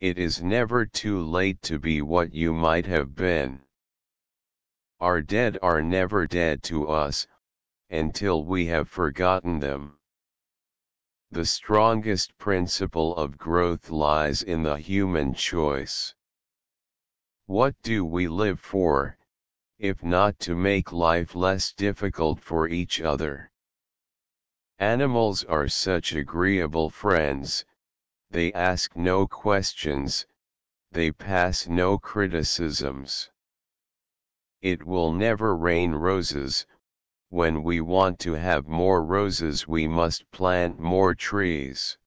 it is never too late to be what you might have been. Our dead are never dead to us, until we have forgotten them. The strongest principle of growth lies in the human choice. What do we live for, if not to make life less difficult for each other? Animals are such agreeable friends, they ask no questions, they pass no criticisms. It will never rain roses, when we want to have more roses we must plant more trees.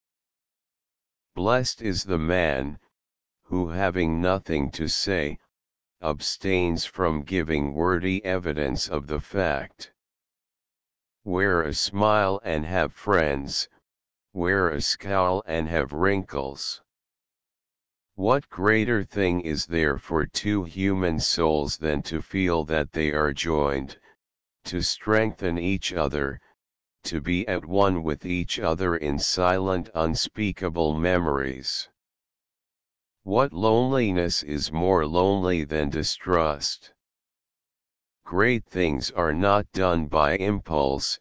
Blessed is the man, who having nothing to say, abstains from giving wordy evidence of the fact. Wear a smile and have friends, wear a scowl and have wrinkles. What greater thing is there for two human souls than to feel that they are joined, to strengthen each other, to be at one with each other in silent unspeakable memories? What loneliness is more lonely than distrust? Great things are not done by impulse,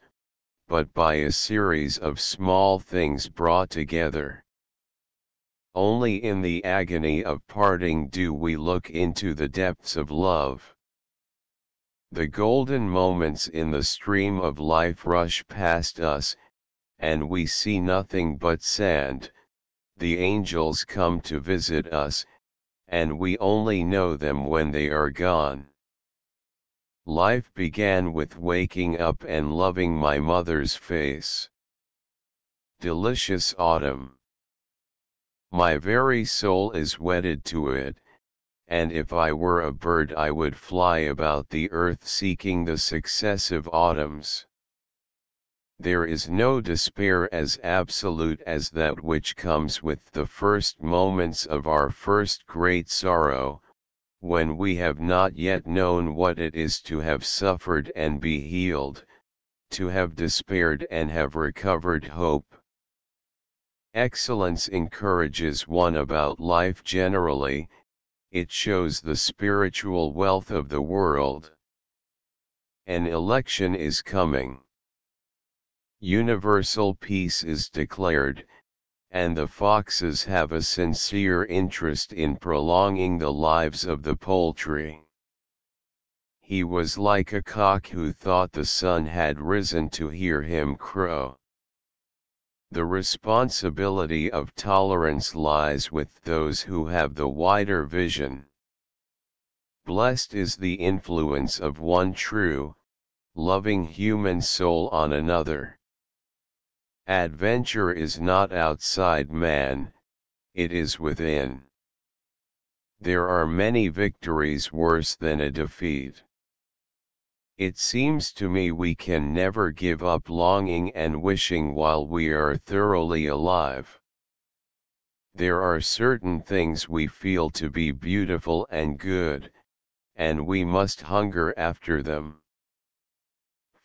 but by a series of small things brought together. Only in the agony of parting do we look into the depths of love. The golden moments in the stream of life rush past us, and we see nothing but sand, the angels come to visit us, and we only know them when they are gone. Life began with waking up and loving my mother's face. Delicious autumn. My very soul is wedded to it, and if I were a bird I would fly about the earth seeking the successive autumns. There is no despair as absolute as that which comes with the first moments of our first great sorrow, when we have not yet known what it is to have suffered and be healed, to have despaired and have recovered hope. Excellence encourages one about life generally, it shows the spiritual wealth of the world. An election is coming. Universal peace is declared, and the foxes have a sincere interest in prolonging the lives of the poultry. He was like a cock who thought the sun had risen to hear him crow. The responsibility of tolerance lies with those who have the wider vision. Blessed is the influence of one true, loving human soul on another. Adventure is not outside man, it is within. There are many victories worse than a defeat. It seems to me we can never give up longing and wishing while we are thoroughly alive. There are certain things we feel to be beautiful and good, and we must hunger after them.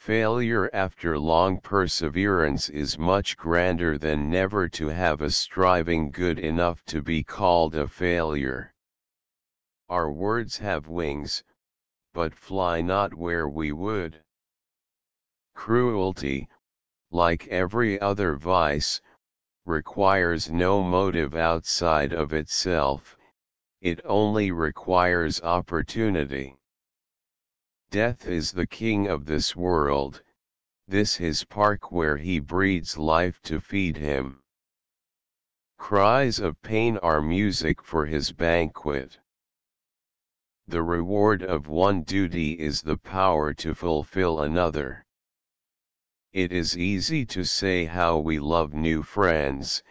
Failure after long perseverance is much grander than never to have a striving good enough to be called a failure. Our words have wings, but fly not where we would. Cruelty, like every other vice, requires no motive outside of itself, it only requires opportunity. Death is the king of this world, this his park where he breeds life to feed him. Cries of pain are music for his banquet. The reward of one duty is the power to fulfill another. It is easy to say how we love new friends,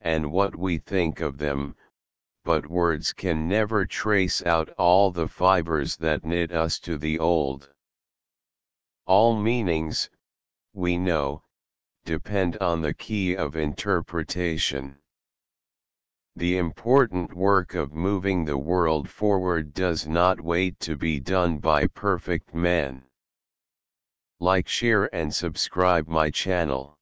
and what we think of them, but words can never trace out all the fibers that knit us to the old. All meanings, we know, depend on the key of interpretation. The important work of moving the world forward does not wait to be done by perfect men. Like share and subscribe my channel.